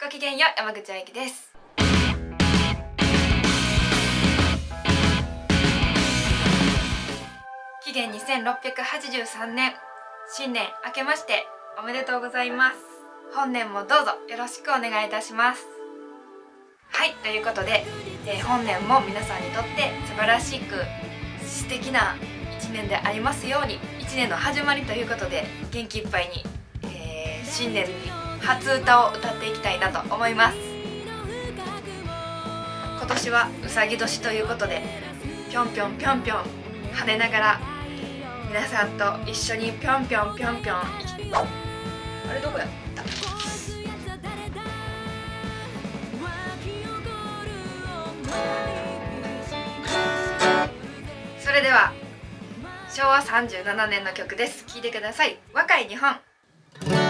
ごきげんよう山口愛希です。紀元2683年新年明けましておめでとうございます。本年もどうぞよろしくお願いいたします。はいということで、えー本年も皆さんにとって素晴らしく素敵な一年でありますように一年の始まりということで元気いっぱいに、えー新年に初歌を歌っていきたいなと思います。今年はうさぎ年ということでぴょんぴょんぴょんぴょん跳ねながら皆さんと一緒にぴょんぴょんぴょんぴょん。あれどこやった？それでは昭和37年の曲です。聴いてください。若い日本。